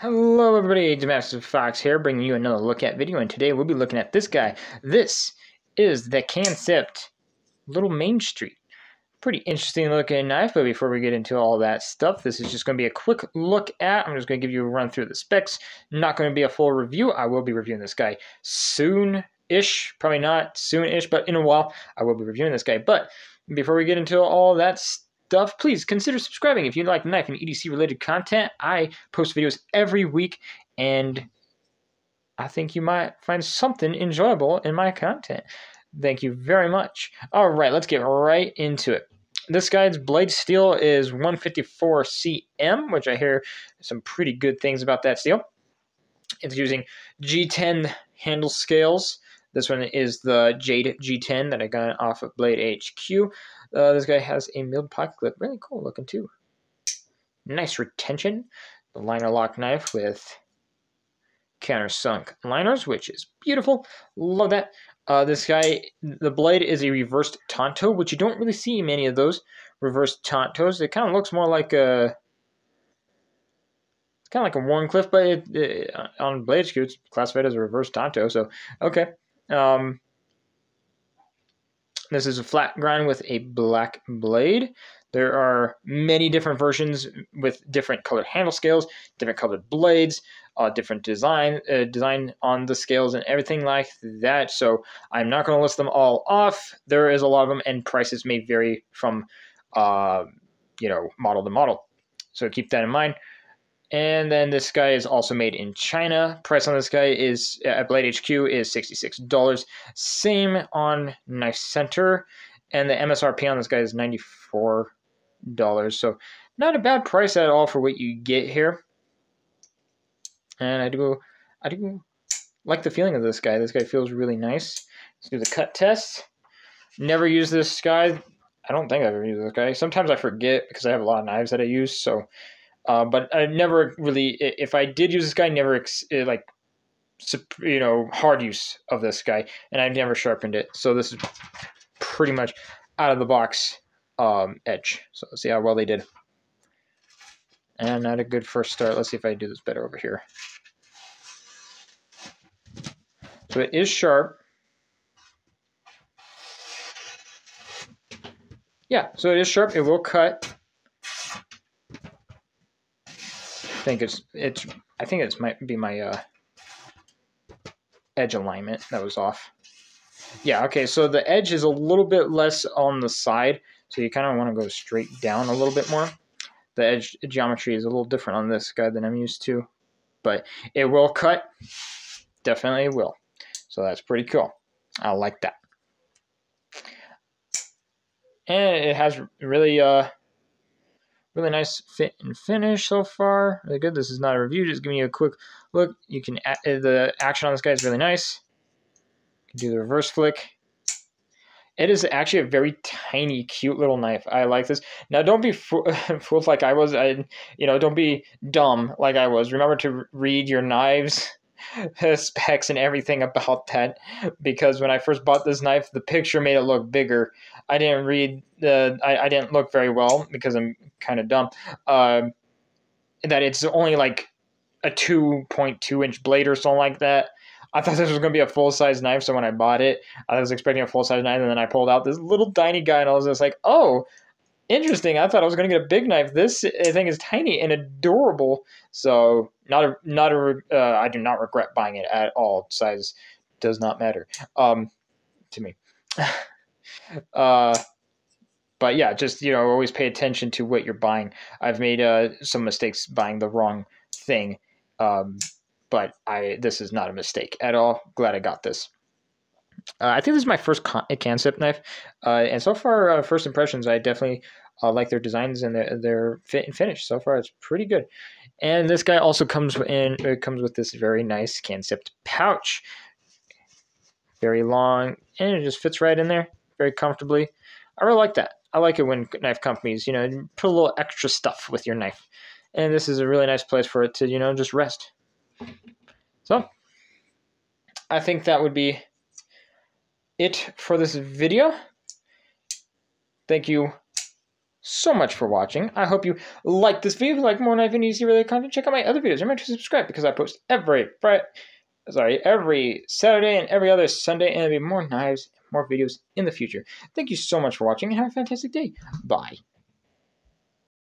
Hello everybody, Damascus Fox here, bringing you another look at video, and today we'll be looking at this guy. This is the Kansept Little Main Street. Pretty interesting looking knife, but before we get into all that stuff, this is just going to be a quick look at, I'm just going to give you a run through the specs, not going to be a full review, I will be reviewing this guy soon-ish, probably not soon-ish, but in a while, I will be reviewing this guy. But before we get into all that stuff, stuff, please consider subscribing if you like knife and EDC related content. I post videos every week and I think you might find something enjoyable in my content. Thank you very much. All right, let's get right into it. This guy's blade steel is 154CM, which I hear some pretty good things about that steel. It's using G10 handle scales. This one is the Jade G10 that I got off of Blade HQ. Uh, this guy has a milled pocket clip. Really cool looking too. Nice retention. The liner lock knife with countersunk liners, which is beautiful. Love that. Uh, this guy, the blade is a reversed tanto, which you don't really see many of those reversed tantos. It kind of looks more like a it's kind of like a Wharncliffe, but it, it, on Blade HQ, it's classified as a reverse tanto. So, okay. Um, this is a flat grind with a black blade. There are many different versions with different colored handle scales, different colored blades, uh, different design uh, design on the scales and everything like that. So I'm not going to list them all off. There is a lot of them, and prices may vary from uh, you know model to model. So keep that in mind. And then this guy is also made in China. Price on this guy is uh, at Blade HQ is $66. Same on Knife Center. And the MSRP on this guy is $94. So not a bad price at all for what you get here. And I do I do like the feeling of this guy. This guy feels really nice. Let's do the cut test. Never use this guy. I don't think I've ever used this guy. Sometimes I forget because I have a lot of knives that I use. So uh, but I never really, if I did use this guy, never eh, like, you know, hard use of this guy, and I've never sharpened it. So this is pretty much out of the box um, edge. So let's see how well they did. And not a good first start. Let's see if I do this better over here. So it is sharp. Yeah, so it is sharp. It will cut. Think it's it's I think it's might be my uh, edge alignment that was off. Yeah, okay, so the edge is a little bit less on the side, so you kind of want to go straight down a little bit more. The edge geometry is a little different on this guy than I'm used to, but it will cut. Definitely will. So that's pretty cool. I like that. And it has really uh, Really nice fit and finish so far. Really good. This is not a review, just giving you a quick look. You can uh, the action on this guy is really nice. You can do the reverse flick. It is actually a very tiny, cute little knife. I like this. Now, don't be fooled like I was. I, you know, don't be dumb like I was. Remember to read your knives specs and everything about that because when I first bought this knife, the picture made it look bigger. I didn't read the, I, I didn't look very well because I'm kind of dumb. Uh, that it's only like a 2.2 inch blade or something like that. I thought this was going to be a full size knife, so when I bought it, I was expecting a full size knife, and then I pulled out this little tiny guy, and I was just like, oh, interesting. I thought I was going to get a big knife. This thing is tiny and adorable. So not a not a. Uh, I do not regret buying it at all. Size does not matter um, to me. uh, but yeah, just you know, always pay attention to what you're buying. I've made uh, some mistakes buying the wrong thing, um, but I this is not a mistake at all. Glad I got this. Uh, I think this is my first con- Kansept knife, uh, and so far, uh, first impressions, I definitely uh, like their designs and their, their fit and finish. So far, it's pretty good. And this guy also comes in. It comes with this very nice Kansept pouch, very long, and it just fits right in there very comfortably. I really like that. I like it when knife companies, you know, put a little extra stuff with your knife, and this is a really nice place for it to, you know, just rest. So, I think that would be it for this video. Thank you so much for watching. I hope you like this video. If you like more knife and EDC related content, check out my other videos. Remember to subscribe because I post every Friday, sorry, every Saturday and every other Sunday, and there'll be more knives, more videos in the future. Thank you so much for watching, and have a fantastic day. Bye.